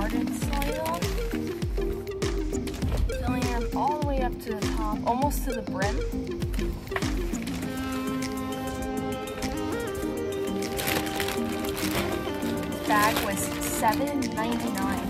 garden soil. Filling them all the way up to the top, almost to the brim. Bag was $7.99.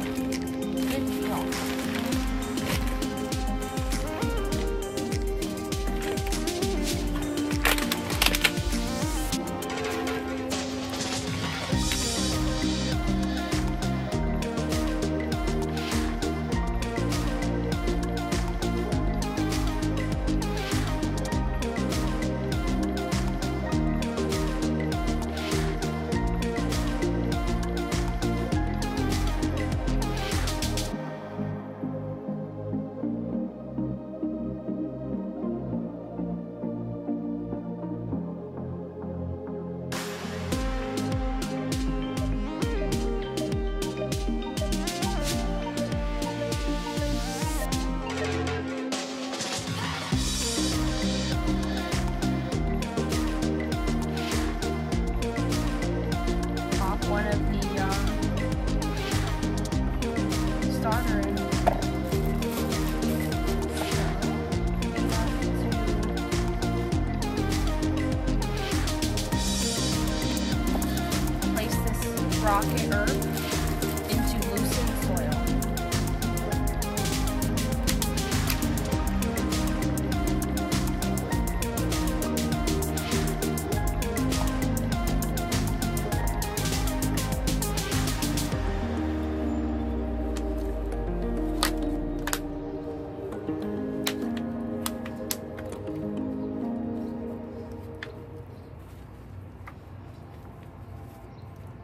rocket herb into loosened soil.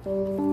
Looks pretty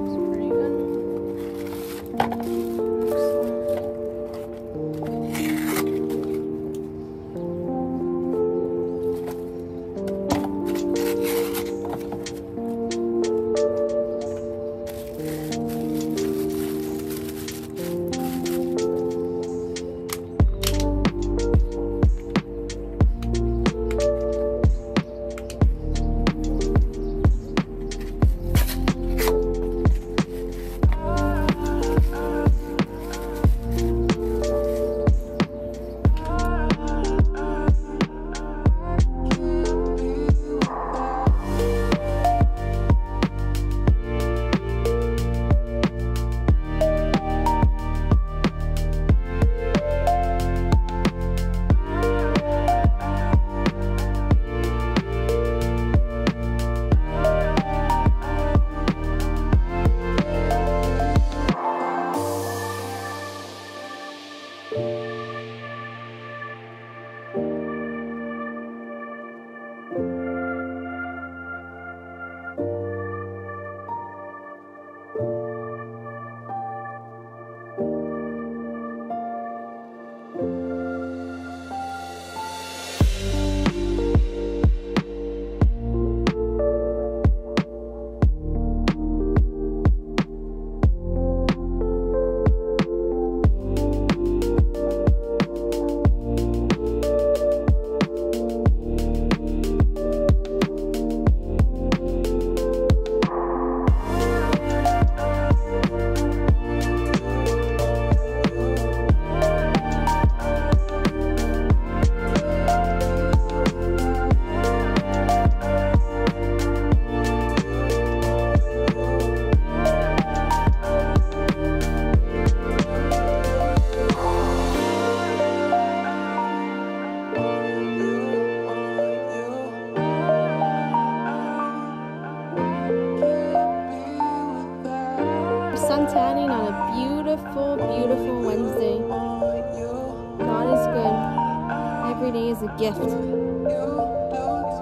Every day is a gift.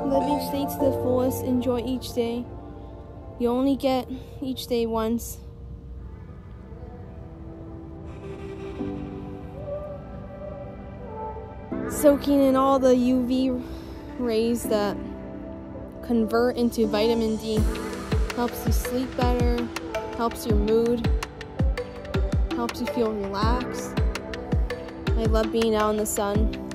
Live each day to the fullest. Enjoy each day. You only get each day once. Soaking in all the UV rays that convert into vitamin D helps you sleep better, helps your mood, helps you feel relaxed. I love being out in the sun.